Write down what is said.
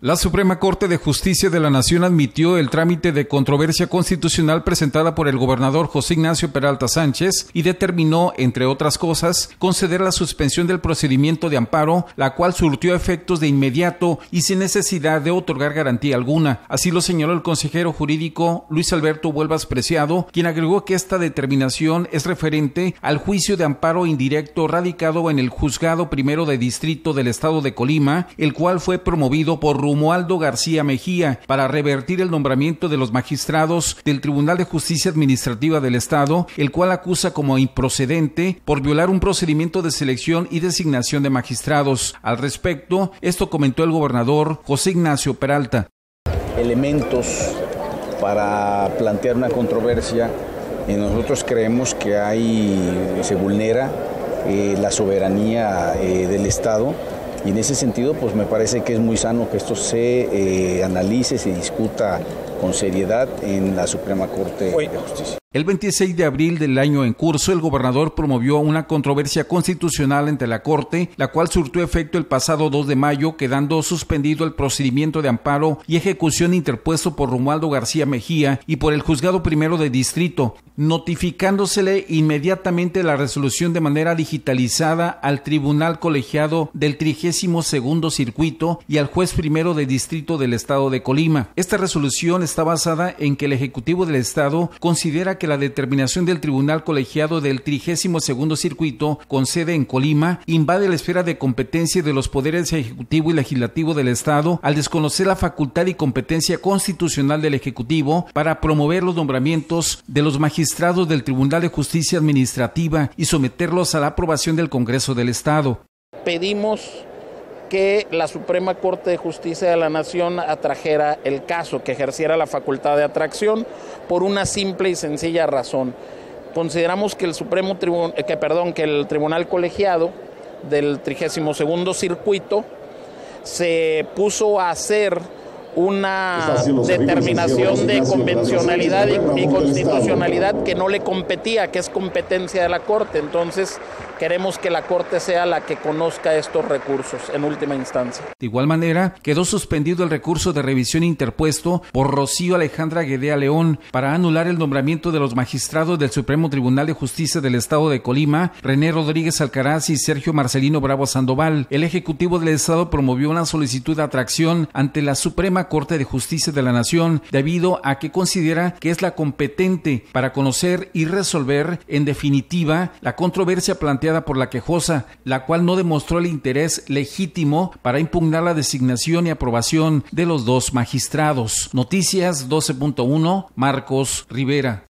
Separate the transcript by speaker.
Speaker 1: La Suprema Corte de Justicia de la Nación admitió el trámite de controversia constitucional presentada por el gobernador José Ignacio Peralta Sánchez y determinó, entre otras cosas, conceder la suspensión del procedimiento de amparo, la cual surtió efectos de inmediato y sin necesidad de otorgar garantía alguna. Así lo señaló el consejero jurídico Luis Alberto Huelvas Preciado, quien agregó que esta determinación es referente al juicio de amparo indirecto radicado en el juzgado primero de distrito del estado de Colima, el cual fue promovido por Romualdo García Mejía para revertir el nombramiento de los magistrados del Tribunal de Justicia Administrativa del Estado, el cual acusa como improcedente por violar un procedimiento de selección y designación de magistrados. Al respecto, esto comentó el gobernador José Ignacio Peralta.
Speaker 2: Elementos para plantear una controversia, y nosotros creemos que hay, se vulnera eh, la soberanía eh, del Estado y en ese sentido, pues me parece que es muy sano que esto se eh, analice, se discuta con seriedad en la Suprema Corte de Justicia.
Speaker 1: El 26 de abril del año en curso, el gobernador promovió una controversia constitucional ante la Corte, la cual surtió efecto el pasado 2 de mayo, quedando suspendido el procedimiento de amparo y ejecución interpuesto por Romualdo García Mejía y por el juzgado primero de distrito, notificándosele inmediatamente la resolución de manera digitalizada al Tribunal Colegiado del 32 Circuito y al juez primero de distrito del Estado de Colima. Esta resolución está basada en que el Ejecutivo del Estado considera que la determinación del Tribunal Colegiado del 32 Circuito, con sede en Colima, invade la esfera de competencia de los poderes ejecutivo y legislativo del Estado al desconocer la facultad y competencia constitucional del Ejecutivo para promover los nombramientos de los magistrados del Tribunal de Justicia Administrativa y someterlos a la aprobación del Congreso del Estado.
Speaker 3: Pedimos que la Suprema Corte de Justicia de la Nación atrajera el caso, que ejerciera la facultad de atracción por una simple y sencilla razón. Consideramos que el Supremo eh, que perdón, que el Tribunal Colegiado del 32 Circuito se puso a hacer una determinación de convencionalidad y, constitucionalidad que no le competía, que es competencia de la Corte. Entonces, queremos que la Corte sea la que conozca estos recursos en última instancia.
Speaker 1: De igual manera, quedó suspendido el recurso de revisión interpuesto por Rocío Alejandra Guedea León para anular el nombramiento de los magistrados del Supremo Tribunal de Justicia del Estado de Colima, René Rodríguez Alcaraz y Sergio Marcelino Bravo Sandoval. El Ejecutivo del Estado promovió una solicitud de atracción ante la Corte de Justicia de la Nación debido a que considera que es la competente para conocer y resolver en definitiva la controversia planteada por la quejosa, la cual no demostró el interés legítimo para impugnar la designación y aprobación de los dos magistrados. Noticias 12.1 Marcos Rivera.